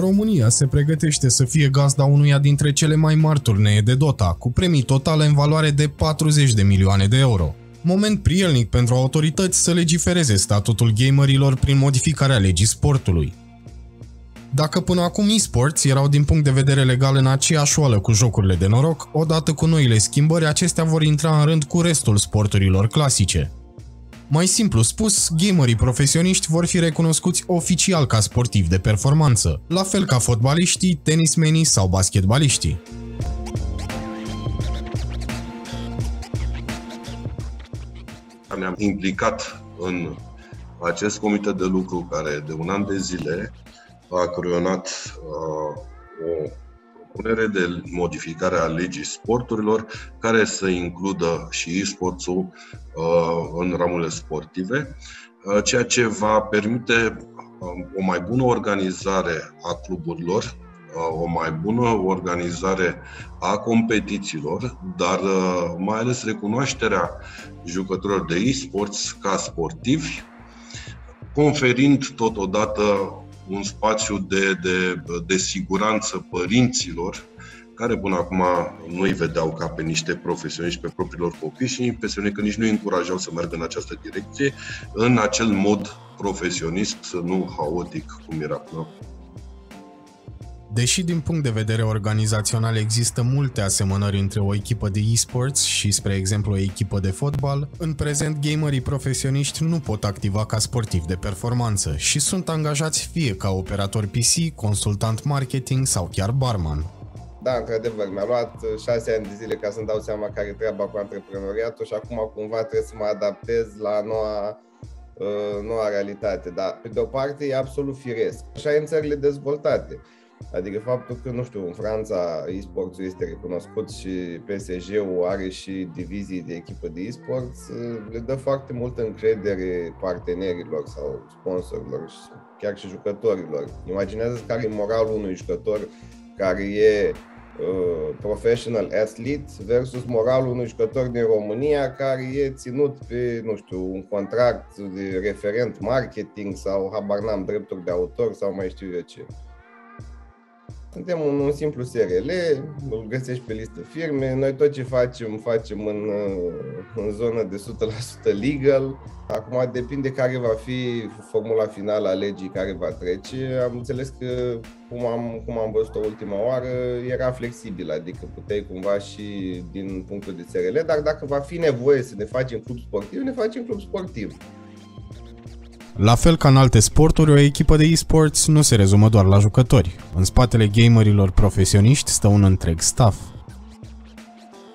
România se pregătește să fie gazda unuia dintre cele mai mari turnee de Dota, cu premii totale în valoare de 40 de milioane de euro. Moment prielnic pentru autorități să legifereze statutul gamerilor prin modificarea legii sportului. Dacă până acum esports erau din punct de vedere legal în aceeași oală cu jocurile de noroc, odată cu noile schimbări, acestea vor intra în rând cu restul sporturilor clasice. Mai simplu spus, gamerii profesioniști vor fi recunoscuți oficial ca sportivi de performanță, la fel ca fotbaliștii, tenismenii sau basketbaliștii. Ne-am implicat în acest comitet de lucru care de un an de zile a creionat uh, o propunere de modificare a legii sporturilor care să includă și e-sports-ul uh, în ramurile sportive, uh, ceea ce va permite uh, o mai bună organizare a cluburilor, uh, o mai bună organizare a competițiilor, dar uh, mai ales recunoașterea jucătorilor de e-sports ca sportivi, conferind totodată un spațiu de, de, de siguranță părinților care până acum nu îi vedeau ca pe niște profesioniști pe propriilor copii și impresionat că nici nu îi încurajau să meargă în această direcție, în acel mod profesionist, nu haotic cum era până acum. Deși din punct de vedere organizațional există multe asemănări între o echipă de e-sports și, spre exemplu, o echipă de fotbal, în prezent gamerii profesioniști nu pot activa ca sportivi de performanță și sunt angajați fie ca operator PC, consultant marketing sau chiar barman. Da, într-adevăr, mi-a luat șase ani de zile ca să-mi dau seama care e treaba cu antreprenoriatul și acum cumva trebuie să mă adaptez la noua, uh, noua realitate. Dar, pe de o parte, e absolut firesc. Așa e în țările dezvoltate Adică faptul că, nu știu, în Franța e-sports este recunoscut și PSG-ul are și divizii de echipă de e-sports, le dă foarte multă încredere partenerilor sau sponsorilor și chiar și jucătorilor. Imaginează care e moralul unui jucător care e uh, professional athlete versus moralul unui jucător din România care e ținut pe, nu știu, un contract de referent marketing sau habar n-am drepturi de autor sau mai știu eu ce. Suntem un, un simplu SRL, îl găsești pe listă firme, noi tot ce facem, facem în, în zonă de 100% legal. Acum depinde care va fi formula finală a legii care va trece. Am înțeles că, cum am, cum am văzut-o ultima oară, era flexibil, adică puteai cumva și din punctul de SRL, dar dacă va fi nevoie să ne facem club sportiv, ne facem club sportiv. La fel ca în alte sporturi, o echipă de e-sports nu se rezumă doar la jucători. În spatele gamerilor profesioniști stă un întreg staff.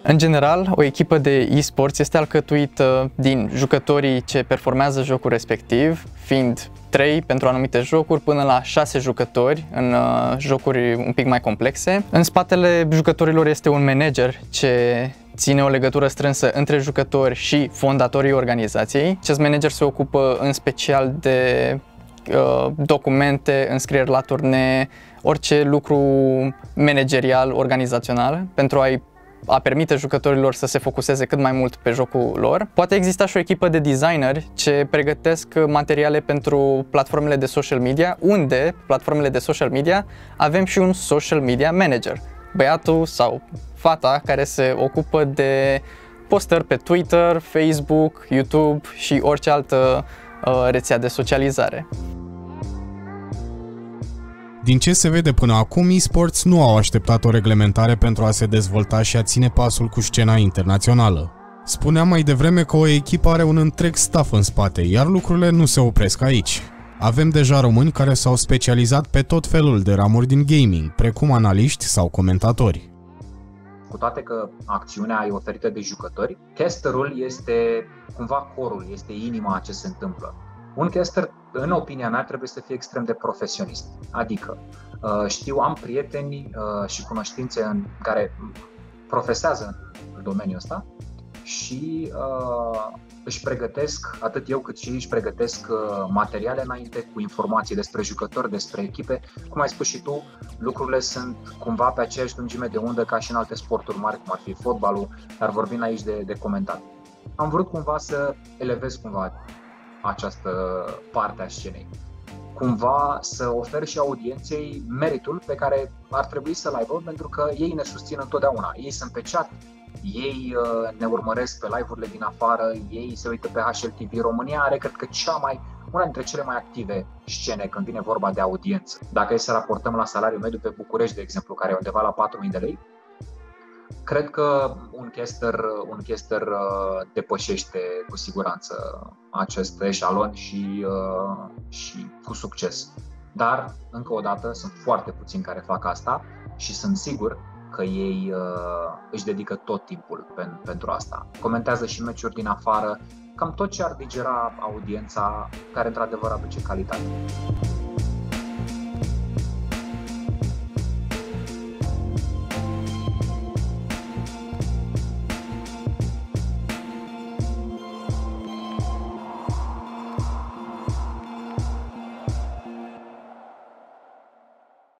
În general, o echipă de e-sports este alcătuită din jucătorii ce performează jocul respectiv, fiind 3 pentru anumite jocuri până la 6 jucători în uh, jocuri un pic mai complexe. În spatele jucătorilor este un manager ce ține o legătură strânsă între jucători și fondatorii organizației. Acest manager se ocupă în special de uh, documente, înscrieri la turnee, orice lucru managerial, organizațional, pentru a-i a permite jucătorilor să se focuseze cât mai mult pe jocul lor. Poate exista și o echipă de designeri ce pregătesc materiale pentru platformele de social media, unde platformele de social media avem și un social media manager. Băiatul sau fata care se ocupă de postări pe Twitter, Facebook, YouTube și orice altă uh, rețea de socializare. Din ce se vede până acum, esports nu au așteptat o reglementare pentru a se dezvolta și a ține pasul cu scena internațională. Spuneam mai devreme că o echipă are un întreg staff în spate, iar lucrurile nu se opresc aici. Avem deja români care s-au specializat pe tot felul de ramuri din gaming, precum analiști sau comentatori. Cu toate că acțiunea e oferită de jucători, casterul este cumva corul, este inima a ce se întâmplă. Un caster, în opinia mea, trebuie să fie extrem de profesionist. Adică, uh, știu, am prieteni uh, și cunoștințe în care profesează în domeniul ăsta și uh, își pregătesc, atât eu cât și ei își pregătesc uh, materiale înainte cu informații despre jucători, despre echipe. Cum ai spus și tu, lucrurile sunt cumva pe aceeași lungime de undă ca și în alte sporturi mari, cum ar fi fotbalul, dar vorbim aici de, de comentat. Am vrut cumva să elevez cumva această parte a scenei. cumva să oferi și audienței meritul pe care ar trebui să-l aibă, pentru că ei ne susțin întotdeauna. Ei sunt pe chat, ei uh, ne urmăresc pe live-urile din afară, ei se uită pe HLTV. România are, cred că, cea mai, una dintre cele mai active scene când vine vorba de audiență. Dacă e să raportăm la salariul mediu pe București, de exemplu, care e undeva la 4.000 de lei, cred că un caster, un caster uh, depășește cu siguranță acest eșalon și, uh, și cu succes. Dar, încă o dată, sunt foarte puțini care fac asta și sunt sigur că ei uh, își dedică tot timpul pen, pentru asta. Comentează și meciuri din afară, cam tot ce ar digera audiența care într-adevăr aduce calitate.